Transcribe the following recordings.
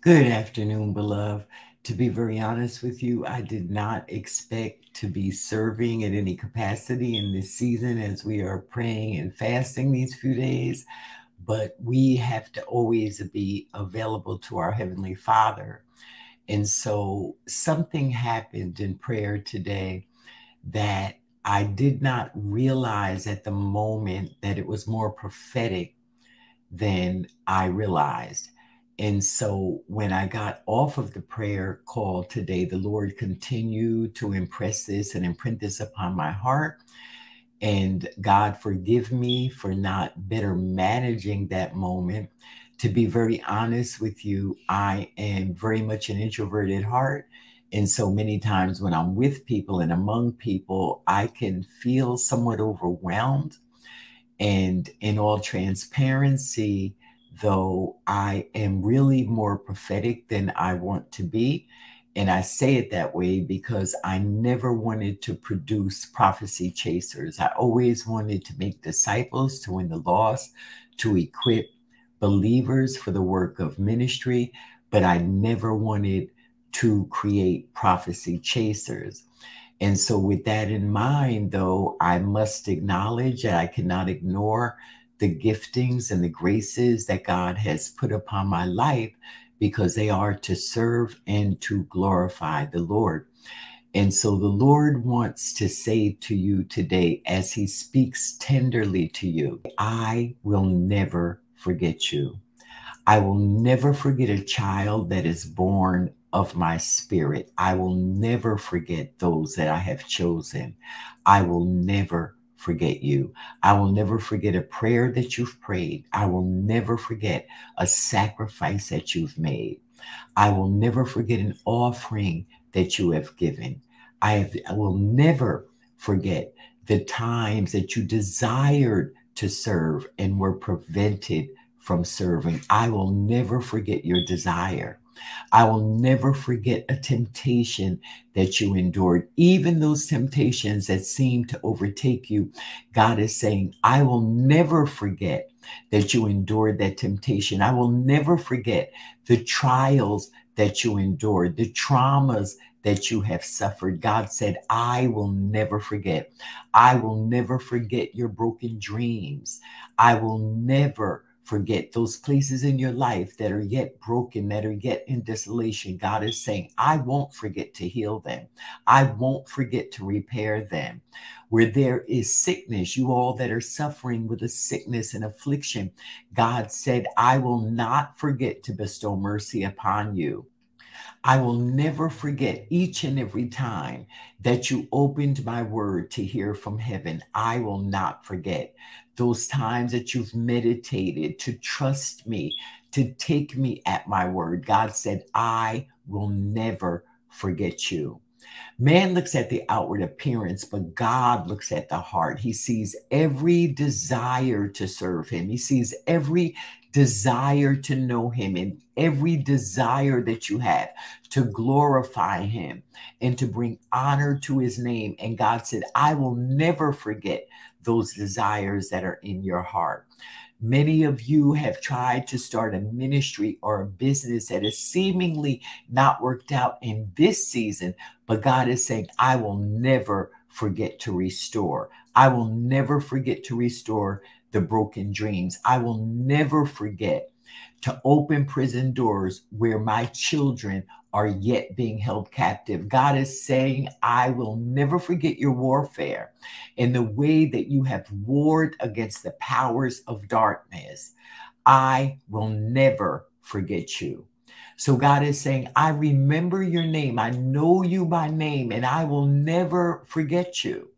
Good afternoon, beloved. To be very honest with you, I did not expect to be serving at any capacity in this season as we are praying and fasting these few days. But we have to always be available to our Heavenly Father. And so something happened in prayer today that I did not realize at the moment that it was more prophetic than I realized. And so when I got off of the prayer call today, the Lord continued to impress this and imprint this upon my heart. And God, forgive me for not better managing that moment. To be very honest with you, I am very much an introverted heart. And so many times when I'm with people and among people, I can feel somewhat overwhelmed. And in all transparency, though I am really more prophetic than I want to be. And I say it that way because I never wanted to produce prophecy chasers. I always wanted to make disciples, to win the lost, to equip believers for the work of ministry, but I never wanted to create prophecy chasers. And so, with that in mind, though, I must acknowledge that I cannot ignore the giftings and the graces that God has put upon my life because they are to serve and to glorify the Lord. And so the Lord wants to say to you today, as He speaks tenderly to you, I will never forget you. I will never forget a child that is born of my spirit. I will never forget those that I have chosen. I will never forget you. I will never forget a prayer that you've prayed. I will never forget a sacrifice that you've made. I will never forget an offering that you have given. I, have, I will never forget the times that you desired to serve and were prevented from serving. I will never forget your desire. I will never forget a temptation that you endured, even those temptations that seem to overtake you. God is saying, I will never forget that you endured that temptation. I will never forget the trials that you endured, the traumas that you have suffered. God said, I will never forget. I will never forget your broken dreams. I will never forget those places in your life that are yet broken, that are yet in desolation. God is saying, I won't forget to heal them. I won't forget to repair them. Where there is sickness, you all that are suffering with a sickness and affliction, God said, I will not forget to bestow mercy upon you. I will never forget each and every time that you opened my word to hear from heaven. I will not forget those times that you've meditated to trust me, to take me at my word. God said, I will never forget you. Man looks at the outward appearance, but God looks at the heart. He sees every desire to serve Him, He sees every desire to know him and every desire that you have to glorify him and to bring honor to his name. And God said, I will never forget those desires that are in your heart. Many of you have tried to start a ministry or a business that has seemingly not worked out in this season, but God is saying, I will never forget to restore. I will never forget to restore the broken dreams. I will never forget to open prison doors where my children are yet being held captive. God is saying, I will never forget your warfare and the way that you have warred against the powers of darkness. I will never forget you. So God is saying, I remember your name. I know you by name, and I will never forget you.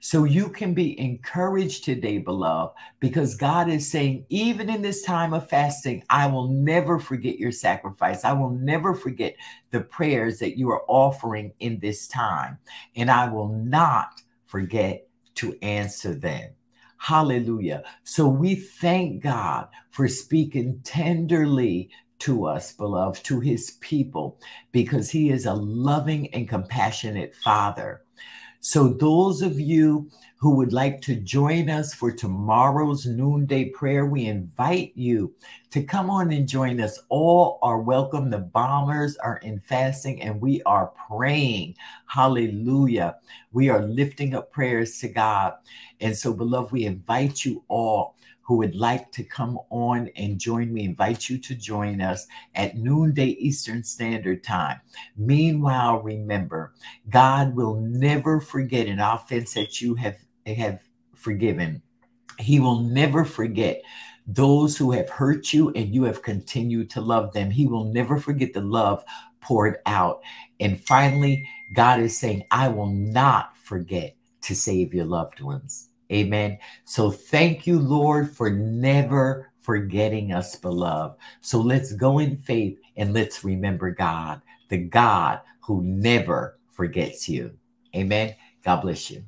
So you can be encouraged today, beloved, because God is saying, even in this time of fasting, I will never forget your sacrifice. I will never forget the prayers that you are offering in this time. And I will not forget to answer them. Hallelujah. So we thank God for speaking tenderly to us, beloved, to his people, because he is a loving and compassionate father. So, those of you who would like to join us for tomorrow's noonday prayer, we invite you to come on and join us. All are welcome. The bombers are in fasting and we are praying. Hallelujah. We are lifting up prayers to God. And so, beloved, we invite you all who would like to come on and join me, invite you to join us at noonday Eastern Standard Time. Meanwhile, remember, God will never forget an offense that you have, have forgiven. He will never forget those who have hurt you and you have continued to love them. He will never forget the love poured out. And finally, God is saying, I will not forget to save your loved ones. Amen. So thank you, Lord, for never forgetting us, beloved. So let's go in faith and let's remember God, the God who never forgets you. Amen. God bless you.